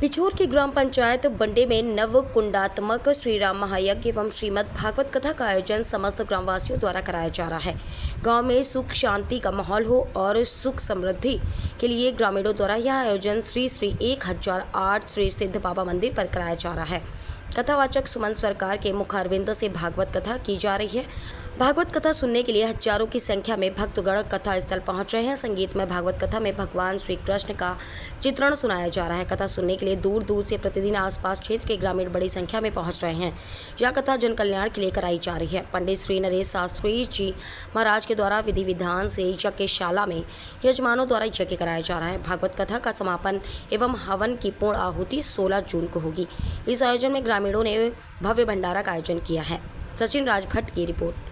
पिछोर की ग्राम पंचायत बंडे में नव कुंडात्मक श्री राम महायज्ञ एवं श्रीमद भागवत कथा का आयोजन समस्त ग्रामवासियों द्वारा कराया जा रहा है। गाँव में सुख शांति का माहौल हो और सुख समृद्धि के लिए ग्रामीणों द्वारा यह आयोजन श्री श्री एक हज़ार आठ श्री सिद्ध बाबा मंदिर पर कराया जा रहा है। कथावाचक सुमन सरकार के मुखारविंद से भागवत कथा की जा रही है। भागवत कथा सुनने के लिए हज़ारों की संख्या में भक्तगण कथा स्थल पहुँच रहे हैं। संगीत में भागवत कथा में भगवान श्री कृष्ण का चित्रण सुनाया जा रहा है। कथा सुनने के लिए दूर दूर से प्रतिदिन आसपास क्षेत्र के ग्रामीण बड़ी संख्या में पहुँच रहे हैं। यह कथा जन कल्याण के लिए कराई जा रही है। पंडित श्री नरेश शास्त्री जी महाराज के द्वारा विधि विधान से यज्ञशाला में यजमानों द्वारा यज्ञ कराया जा रहा है। भागवत कथा का समापन एवं हवन की पूर्ण आहुति 16 जून को होगी। इस आयोजन में ग्रामीणों ने भव्य भंडारा का आयोजन किया है। सचिन राजभट्ट की रिपोर्ट।